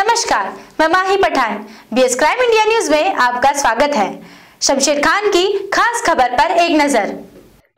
नमस्कार, मैं Mahi Pathan BS crime India news में आपका स्वागत है। शमशेर खान की खास खबर पर एक नज़र।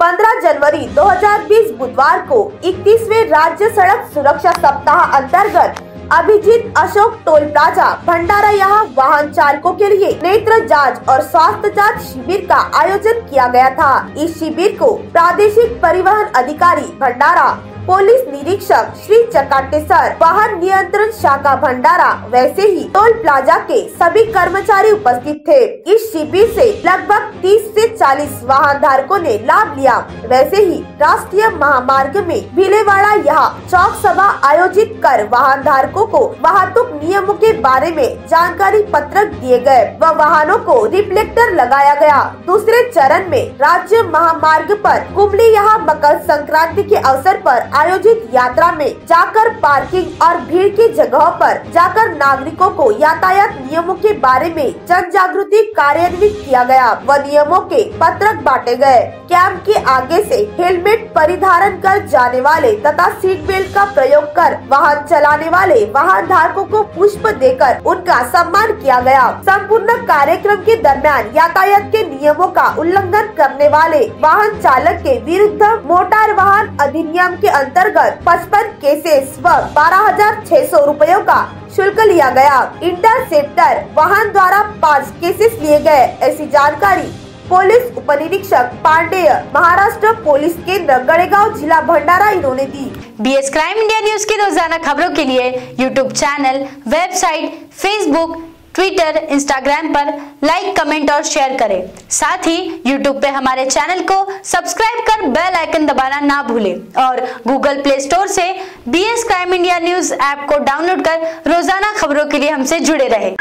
15 जनवरी 2020 बुधवार को 31वें राज्य सड़क सुरक्षा सप्ताह अंतर्गत अभिजीत अशोक टोल प्लाजा, भंडारा यहाँ वाहन चालकों के लिए नेत्र जाँच और स्वास्थ्य जाँच शिविर का आयोजन किया गया था। इस शिविर को प्रादेशिक परिवहन अधिकारी भंडारा पुलिस निरीक्षक श्री चकाटे सर वाहन नियंत्रण शाखा भंडारा, वैसे ही टोल प्लाजा के सभी कर्मचारी उपस्थित थे। इस शिविर से लगभग 30 से 40 वाहन धारकों ने लाभ लिया। वैसे ही राष्ट्रीय महामार्ग में भीलेवाड़ा यहाँ चौक सभा आयोजित कर वाहन धारकों को वाहतुक नियमों के बारे में जानकारी पत्रक दिए गए व वाहनों को रिफ्लेक्टर लगाया गया। दूसरे चरण में राज्य महामार्ग पर कुमली यहाँ मकर संक्रांति के अवसर पर आयोजित यात्रा में जाकर पार्किंग और भीड़ की जगह पर जाकर नागरिकों को यातायात नियमों के बारे में जन जागृति कार्यान्वित किया गया। व नियमों के पत्रक बांटे गए। कैंप के आगे से हेलमेट परिधारण कर जाने वाले तथा सीट बेल्ट का प्रयोग कर वाहन चलाने वाले वाहन धारकों को पुष्प देकर उनका सम्मान किया गया। संपूर्ण कार्यक्रम के दरमियान यातायात के नियमों का उल्लंघन करने वाले वाहन चालक के विरुद्ध मोटर वाहन अधिनियम के अंतर्गत पचपन केसेस व बारह हज़ार छह सौ रूपयों का शुल्क लिया गया। इंटरसेप्टर वाहन द्वारा पाँच केसेस लिए गए। ऐसी जानकारी पुलिस उप निरीक्षक पांडेय महाराष्ट्र पुलिस केंद्र गड़ेगांव जिला भंडारा इन्होंने दी बीएस क्राइम इंडिया न्यूज़ की रोज़ाना खबरों के लिए YouTube channel website Facebook Twitter Instagram पर लाइक कमेंट और शेयर करें साथ ही यूट्यूब पे हमारे चैनल को सब्सक्राइब कर बेल आइकन दबाना ना भूलें और गूगल प्ले स्टोर से B S crime India news app को डाउनलोड कर रोज़ाना खबरों के लिए हमसे जुड़े रहे।